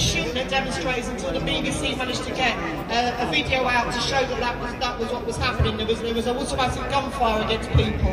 shooting at demonstrators until the BBC managed to get uh, a video out to show that that was, that was what was happening. There was, there was automatic gunfire against people.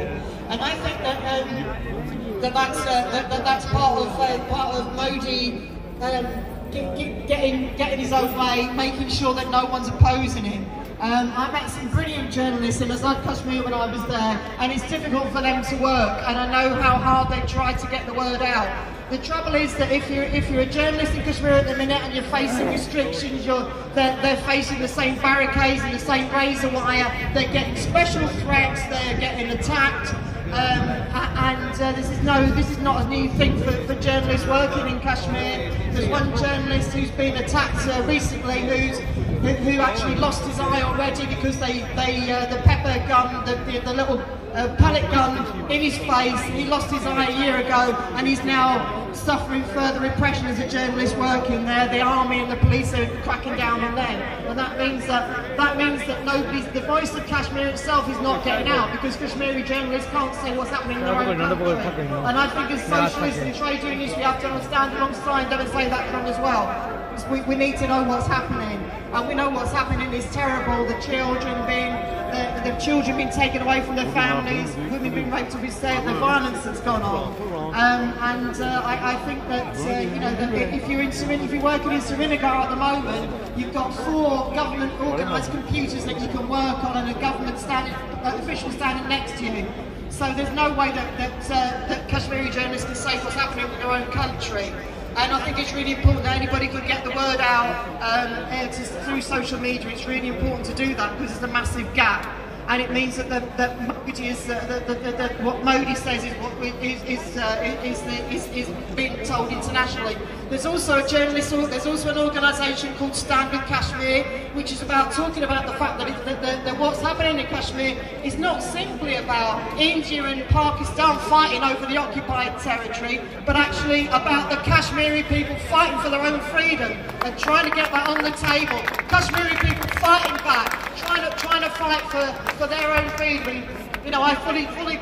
And I think that, um, that, that's, uh, that, that, that's part of, uh, part of Modi um, getting, getting his own way, making sure that no one's opposing him. Um, I met some brilliant journalists in Azad Kashmir when I was there, and it's difficult for them to work, and I know how hard they try to get the word out. The trouble is that if you're if you're a journalist in Kashmir at the minute and you're facing restrictions, you're they're, they're facing the same barricades and the same razor wire. They're getting special threats. They're getting attacked. Um, and uh, this is no, this is not a new thing for, for journalists working in Kashmir. There's one journalist who's been attacked uh, recently, who's who, who, actually lost his eye already because they, they uh, the pepper gun, the, the, the little uh, pellet gun in his face. He lost his eye a year ago, and he's now suffering further repression as a journalist working there. The army and the police are cracking down on them, and that means that that means that nobody's the voice of Kashmir itself is not getting out because Kashmiri journalists can't say what's happening in their own country. And I think as socialists and trade unionists, we have to stand alongside them and say that wrong as well. We, we need to know what's happening, and we know what's happening is terrible. The children being the, the children being taken away from their families, women being raped to be saved, the violence that's gone on. Um, and uh, I, I, think that uh, you know that if you're in Serin, if you're working in Srinagar at the moment, you've got four government organised computers that you can work on, and a government standing uh, official standing next to you. So there's no way that that, uh, that Kashmiri journalists can say what's happening in their own country. And I think it's really important that anybody can get the word out um, through social media. It's really important to do that because there's a massive gap and it means that, the, that is, uh, what Modi says is what is, is, uh, is, is, is being told internationally. There's also a journalist, there's also an organisation called Stand with Kashmir, which is about talking about the fact that, it, that, that, that what's happening in Kashmir is not simply about India and Pakistan fighting over the occupied territory, but actually about the Kashmiri people fighting for their own freedom and trying to get that on the table. Kashmiri people fighting back, trying to trying to fight for, for their own freedom. You know, I fully fully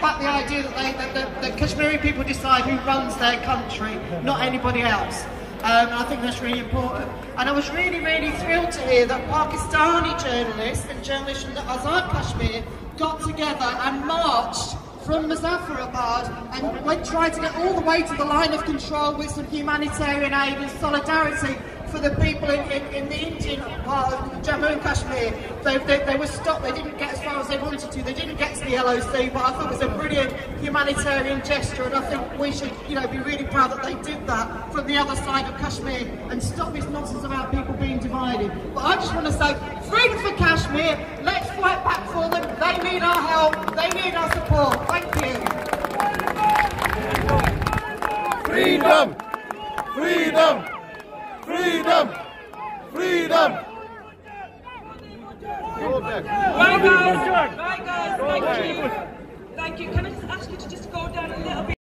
back the idea that they that, that, Kashmiri people decide who runs their country, not anybody else. Um, I think that's really important. And I was really, really thrilled to hear that Pakistani journalists and journalists from the Azad Kashmir got together and marched from Muzaffarabad and went tried to get all the way to the line of control with some humanitarian aid and solidarity for the people in, in, in the Indian Jammu and Kashmir. They, they, they, were stopped, they didn't get as far as they wanted to, they didn't get to the LOC, but I thought it was a brilliant humanitarian gesture and I think we should you know, be really proud that they did that from the other side of Kashmir and stop this nonsense about people being divided. But I just want to say, freedom for Kashmir, let's fight back for them, they need our help, they need our support. Thank you. Freedom! Freedom! Freedom! Freedom! Bye guys! Bye guys! Thank you! Thank you. Can I just ask you to just go down a little bit?